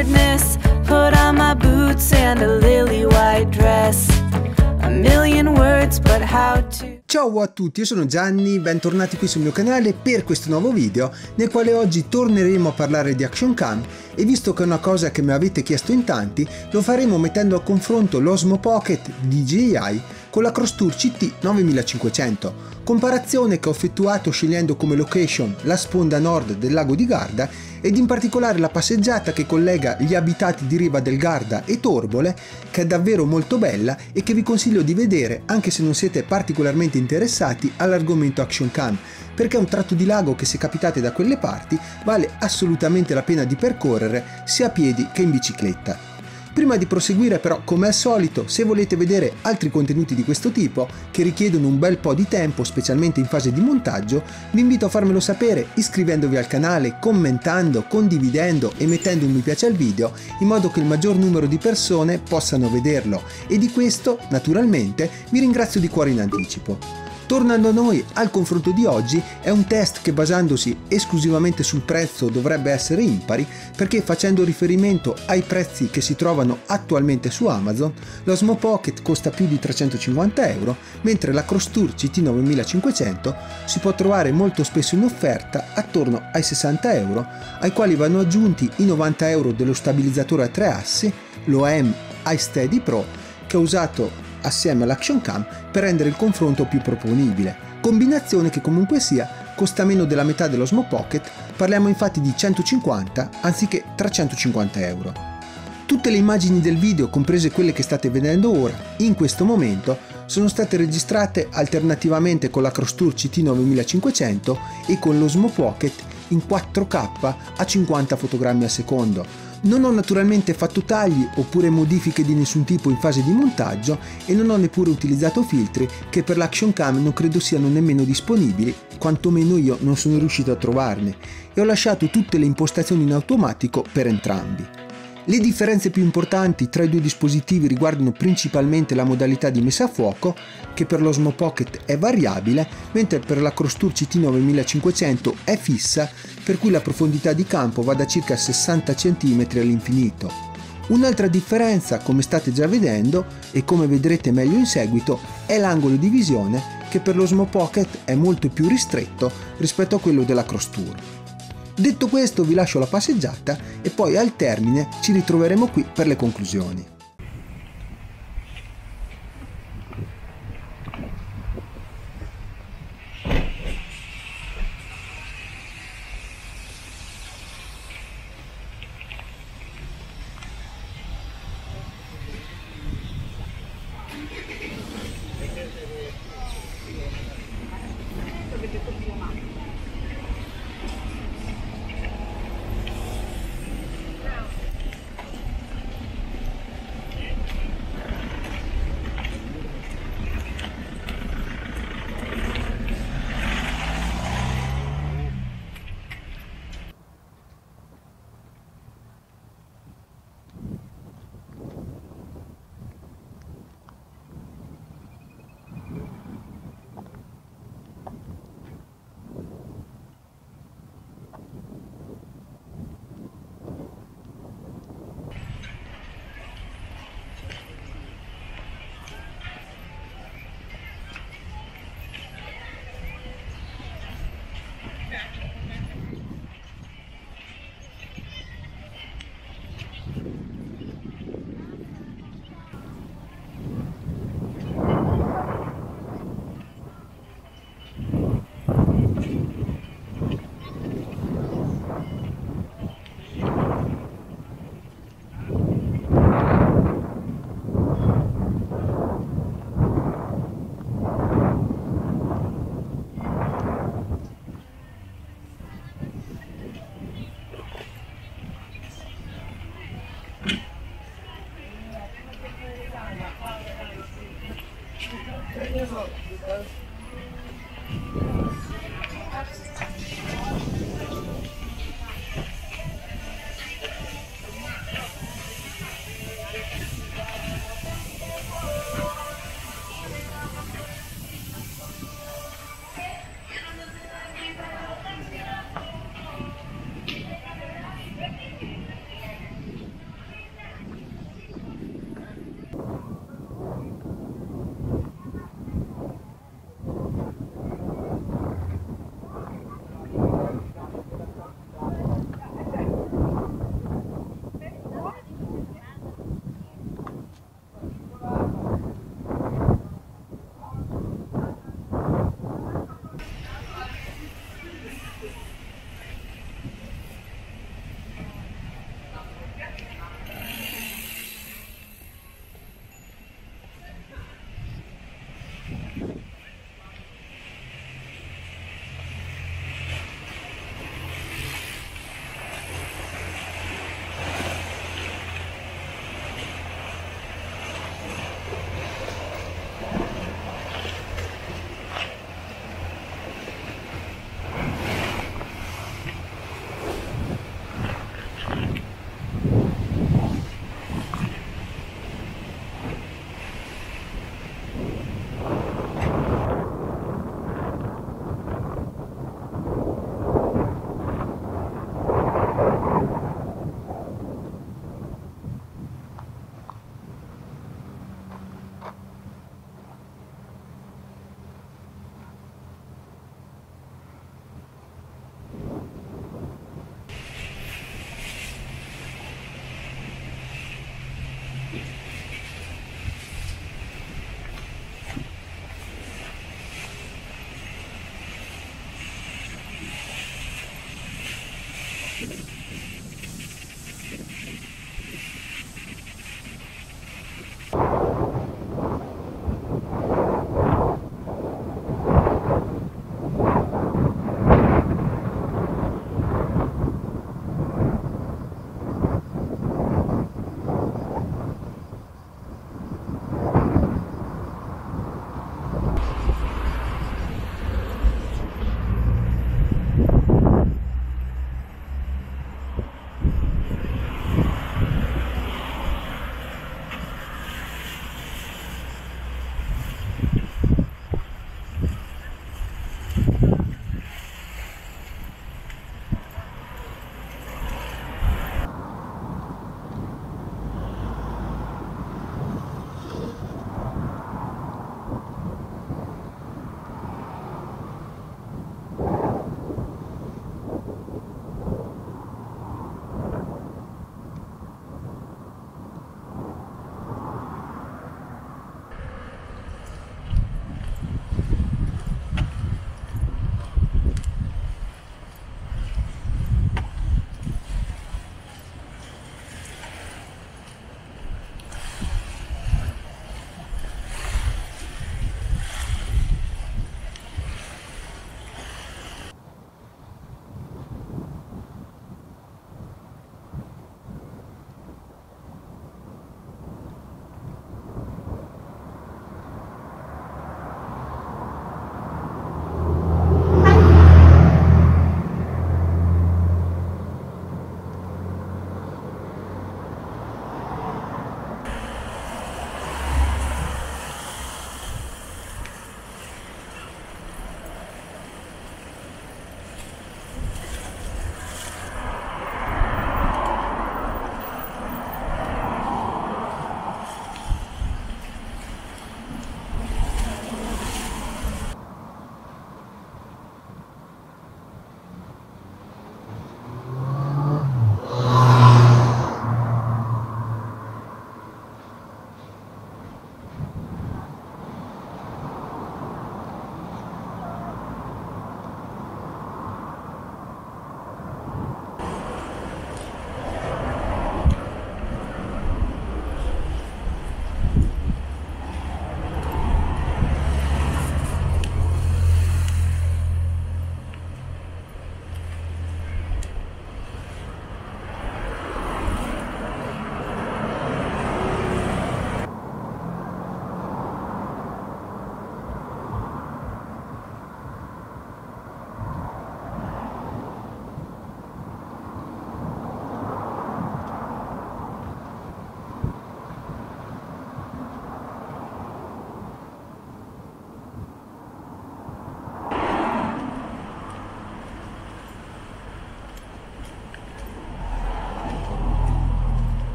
boredness. Put on my boots and a lily white dress. A million words, but how to. Ciao a tutti, io sono Gianni, bentornati qui sul mio canale per questo nuovo video nel quale oggi torneremo a parlare di Action Cam e visto che è una cosa che mi avete chiesto in tanti, lo faremo mettendo a confronto l'Osmo Pocket DJI con la Crosstour CT 9500, comparazione che ho effettuato scegliendo come location la sponda nord del lago di Garda ed in particolare la passeggiata che collega gli abitati di Riva del Garda e Torbole, che è davvero molto bella e che vi consiglio di vedere anche se non siete particolarmente interessati all'argomento Action Cam, perché è un tratto di lago che se capitate da quelle parti vale assolutamente la pena di percorrere sia a piedi che in bicicletta. Prima di proseguire però, come al solito, se volete vedere altri contenuti di questo tipo, che richiedono un bel po' di tempo, specialmente in fase di montaggio, vi invito a farmelo sapere iscrivendovi al canale, commentando, condividendo e mettendo un mi piace al video, in modo che il maggior numero di persone possano vederlo. E di questo, naturalmente, vi ringrazio di cuore in anticipo. Tornando a noi, al confronto di oggi è un test che basandosi esclusivamente sul prezzo dovrebbe essere impari perché facendo riferimento ai prezzi che si trovano attualmente su Amazon, l'Osmo Pocket costa più di 350 euro, mentre la Crosstour CT9500 si può trovare molto spesso in offerta attorno ai 60 euro, ai quali vanno aggiunti i 90 euro dello stabilizzatore a tre assi, l'OM iSteady Pro, che ho usato assieme all'Action Cam per rendere il confronto più proponibile. Combinazione che comunque sia costa meno della metà dell'Osmo Pocket, parliamo infatti di 150 anziché 350 euro. Tutte le immagini del video, comprese quelle che state vedendo ora, in questo momento, sono state registrate alternativamente con la Crosstour CT9500 e con l'Osmo Pocket in 4K a 50 fotogrammi al secondo, non ho naturalmente fatto tagli oppure modifiche di nessun tipo in fase di montaggio e non ho neppure utilizzato filtri che per l'Action Cam non credo siano nemmeno disponibili, quantomeno io non sono riuscito a trovarne, e ho lasciato tutte le impostazioni in automatico per entrambi. Le differenze più importanti tra i due dispositivi riguardano principalmente la modalità di messa a fuoco, che per l'Osmo Pocket è variabile, mentre per la Crosstour CT9500 è fissa, per cui la profondità di campo va da circa 60 cm all'infinito. Un'altra differenza, come state già vedendo e come vedrete meglio in seguito, è l'angolo di visione che per l'Osmo Pocket è molto più ristretto rispetto a quello della Crosstour. Detto questo vi lascio la passeggiata e poi al termine ci ritroveremo qui per le conclusioni.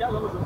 Que é longe.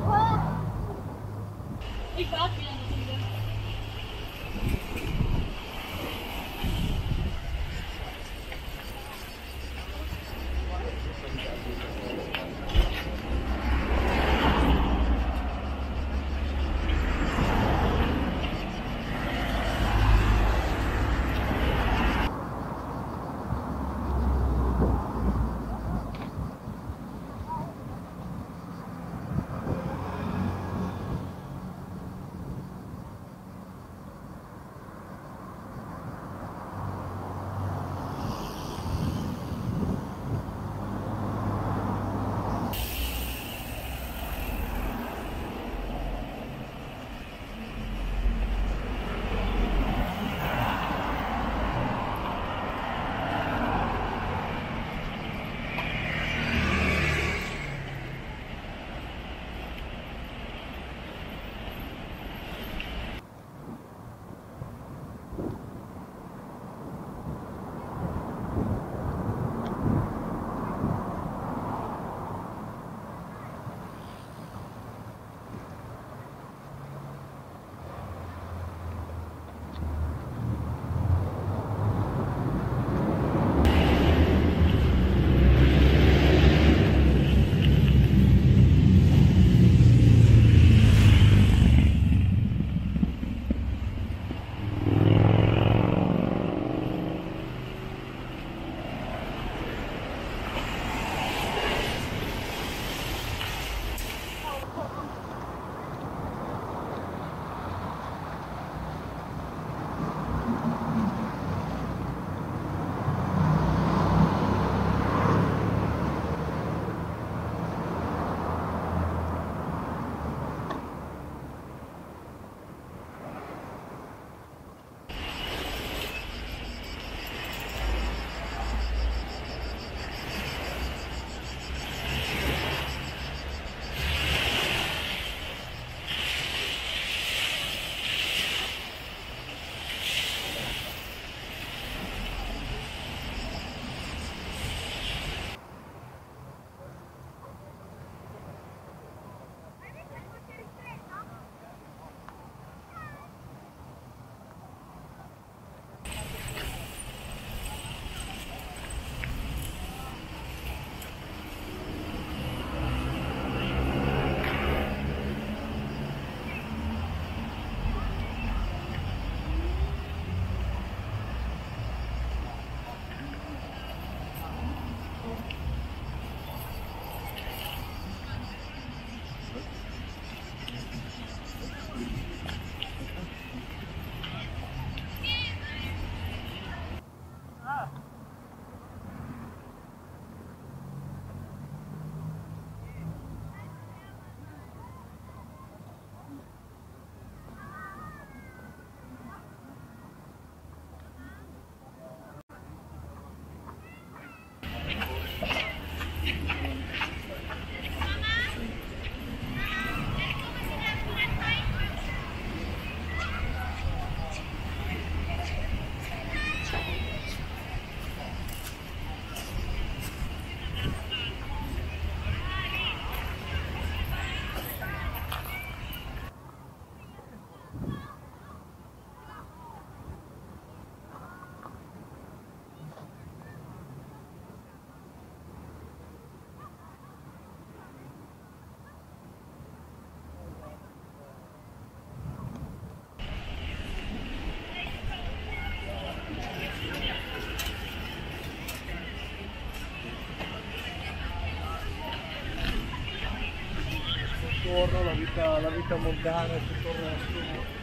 Giorno, la vita, la vita montana, il resto.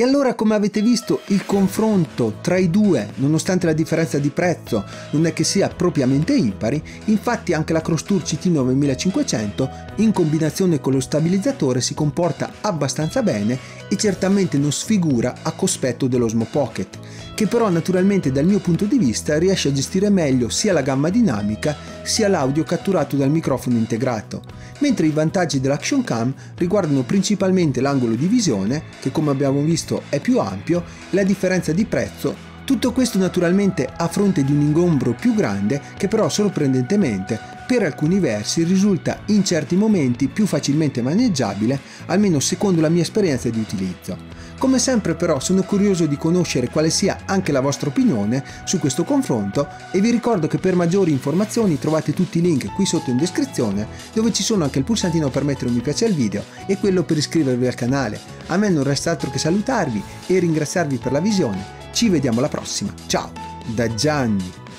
E allora come avete visto il confronto tra i due, nonostante la differenza di prezzo non è che sia propriamente impari, infatti anche la Cross Tour CT 9500 in combinazione con lo stabilizzatore si comporta abbastanza bene e certamente non sfigura a cospetto dell'Osmo Pocket, che però naturalmente dal mio punto di vista riesce a gestire meglio sia la gamma dinamica sia l'audio catturato dal microfono integrato, mentre i vantaggi dell'Action Cam riguardano principalmente l'angolo di visione, che come abbiamo visto è più ampio, la differenza di prezzo tutto questo naturalmente a fronte di un ingombro più grande che però sorprendentemente per alcuni versi risulta in certi momenti più facilmente maneggiabile, almeno secondo la mia esperienza di utilizzo. Come sempre però sono curioso di conoscere quale sia anche la vostra opinione su questo confronto e vi ricordo che per maggiori informazioni trovate tutti i link qui sotto in descrizione dove ci sono anche il pulsantino per mettere un mi piace al video e quello per iscrivervi al canale. A me non resta altro che salutarvi e ringraziarvi per la visione ci vediamo alla prossima. Ciao, da Gianni.